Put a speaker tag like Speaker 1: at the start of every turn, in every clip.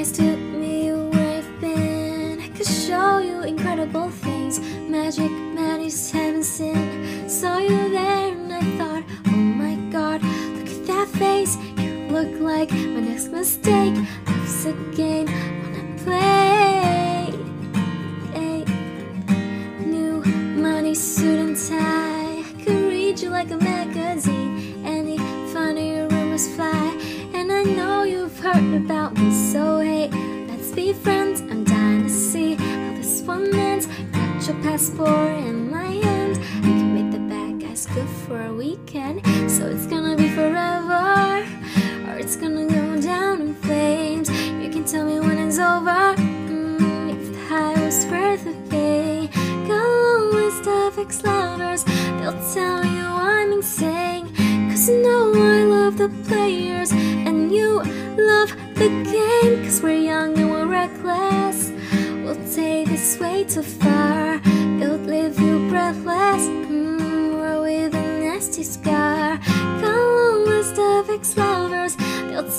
Speaker 1: eyes took me where I've been. I could show you incredible things, magic madness, heaven sin. Saw you there and I thought, oh my god, look at that face. You look like my next mistake. Life's a game, wanna play. Hey. New money, suit and tie. I could read you like a man. Passport in my hand. I can make the bad guys good for a weekend. So it's gonna be forever, or it's gonna go down in flames. You can tell me when it's over. Mm, if the high was worth the pay. Got a long list lovers. They'll tell you I'm insane. Cause you know I love the players and you love the game. Cause we're young and we're reckless. We'll take this way too far.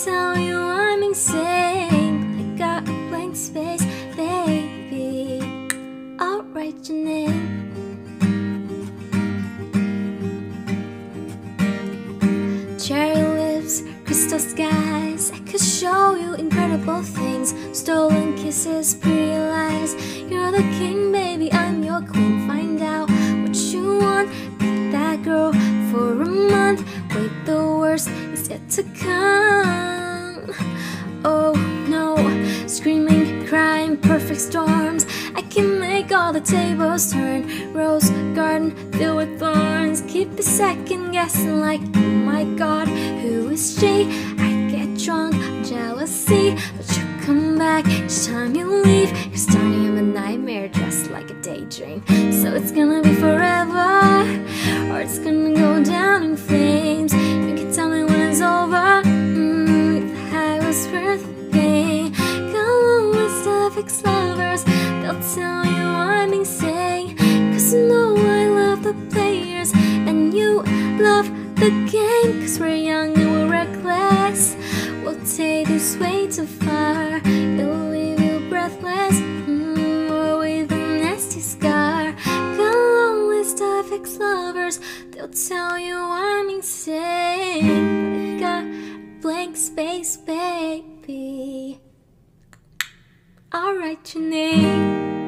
Speaker 1: Tell you I'm insane. I got a blank space, baby. I'll write your name. Cherry lips, crystal skies. I could show you incredible things. Stolen kisses, pretty lies. You're the king, baby. I'm your queen. Find out what you want. Pick that girl for a month. Wait, the worst yet to come. Oh no, screaming, crying, perfect storms. I can make all the tables turn. Rose garden filled with thorns. Keep a second guessing, like, oh my god, who is she? I get drunk, jealousy, but you come back each time you leave. You're starting of a nightmare, dressed like a daydream. So it's gonna be players, and you love the game. Cause we're young and we're reckless. We'll take this way too far. It'll leave you breathless. Mm, we're with a nasty scar. Got a long list of ex lovers, they'll tell you I'm insane. But I got blank space, baby. I'll write your name.